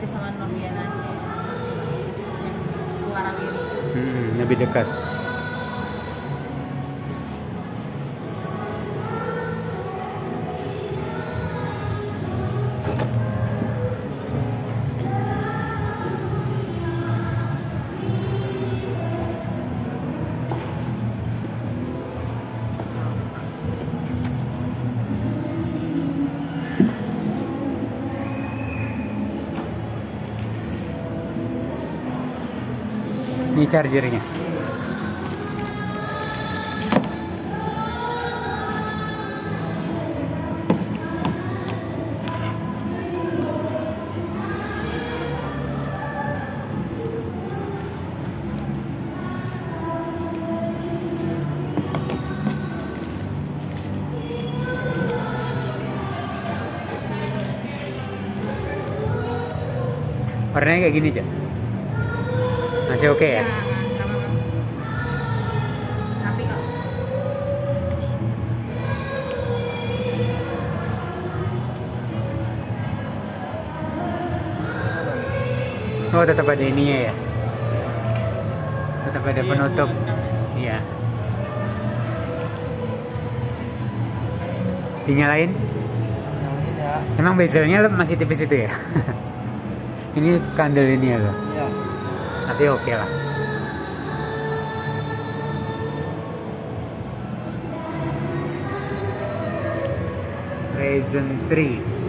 itu yang Warawiri Hmm, lebih dekat. Ini chargernya. Warnanya kayak gini, Cak. Masih oke ya? apa-apa. tapi kok Oh, tetap ada ininya ya. Tetap ada Iya, penutup. Iya. Dinyalain? Ya. Emang bezelnya masih tipis itu ya? ini kandel ini ya lo. Ya. Tapi oke lah. Ryzen 3